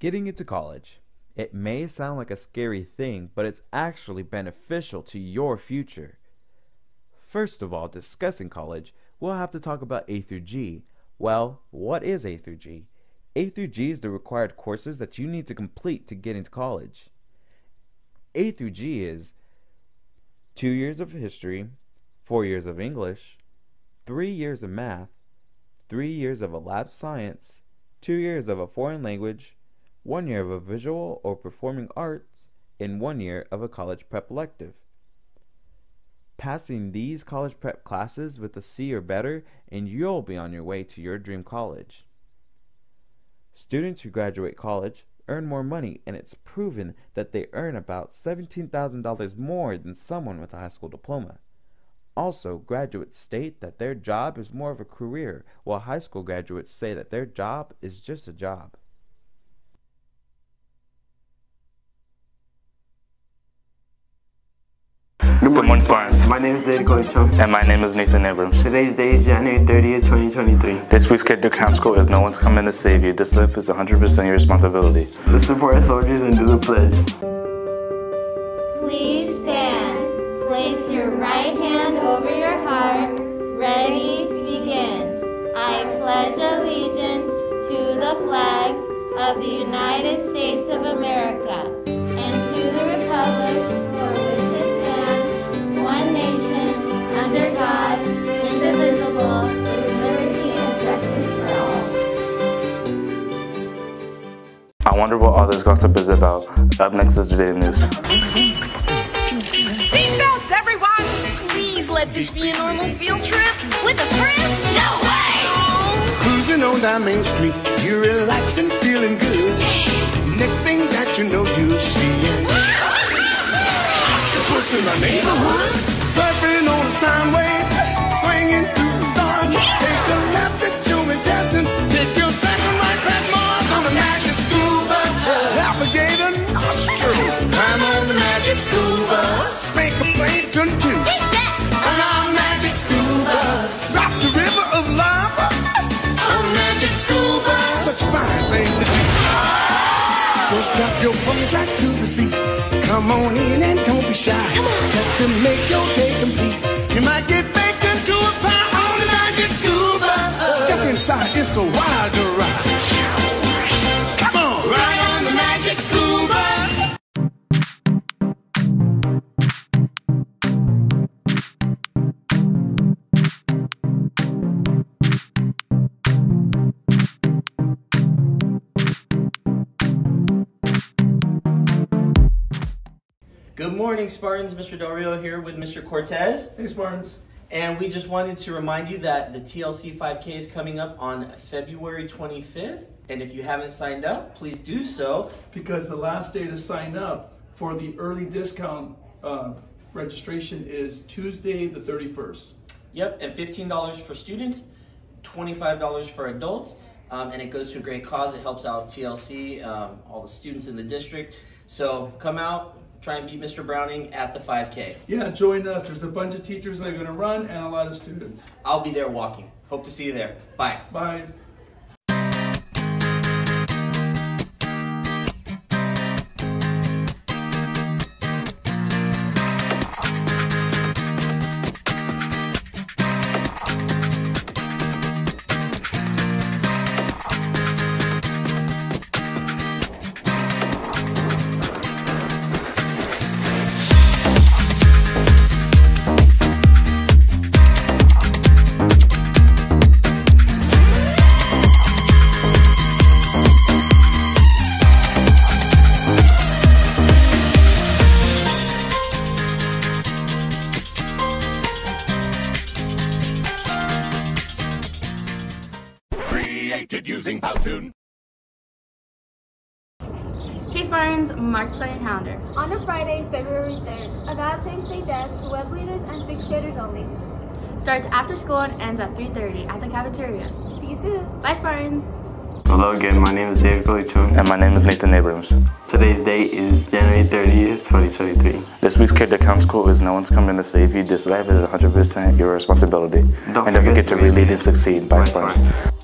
Getting into college. It may sound like a scary thing, but it's actually beneficial to your future. First of all, discussing college, we'll have to talk about A through G. Well, what is A through G? A through G is the required courses that you need to complete to get into college. A through G is two years of history, four years of English, three years of math, three years of a lab science, two years of a foreign language, one year of a visual or performing arts, and one year of a college prep elective. Passing these college prep classes with a C or better, and you'll be on your way to your dream college. Students who graduate college earn more money, and it's proven that they earn about $17,000 more than someone with a high school diploma. Also, graduates state that their job is more of a career, while high school graduates say that their job is just a job. Good morning, Spartans. My name is David Goichon. And my name is Nathan Abrams. Today's day is January 30th, 2023. This week's Kid Camp School is No One's Coming to Save You. This life is 100% your responsibility. Let's support our soldiers and do the pledge. Please stand. Place your right hand over your heart. Ready, begin. I pledge allegiance to the flag of the United States I wonder what all this gossip is about. Up next is the Daily News. Seatbelts, everyone! Please let this be a normal field trip with a friend? No way! Cruising on down Main Street, you're relaxed and feeling good. School bus. Spank a plane, turn two. On our magic school bus. Drop the river of lava on magic school bus. Such a fine thing to do. So strap your bums right to the seat. Come on in and don't be shy. Just to make your day complete. Morning, Spartans. Mr. Del Rio here with Mr. Cortez. Hey, Spartans. And we just wanted to remind you that the TLC 5K is coming up on February 25th. And if you haven't signed up, please do so. Because the last day to sign up for the early discount uh, registration is Tuesday, the 31st. Yep, and $15 for students, $25 for adults. Um, and it goes to a great cause. It helps out TLC, um, all the students in the district. So come out, try and beat Mr. Browning at the 5K. Yeah, join us. There's a bunch of teachers that are going to run and a lot of students. I'll be there walking. Hope to see you there. Bye. Bye. Created using Powtoon. Hey Spartans, Mark Sergeant Pounder. On a Friday, February 3rd, about Time State Deaths for WEB leaders and sixth graders only. Starts after school and ends at 3.30 at the cafeteria. See you soon. Bye Spartans. Hello again, my name is David Goichon. And my name is Nathan Abrams. Today's date is January 30th, 2023. This week's Kid Count School is No One's Coming to Save You. This life is 100% your responsibility. Don't and don't forget to read read, lead, and succeed. Bye, Bye, Spartans. Spartans.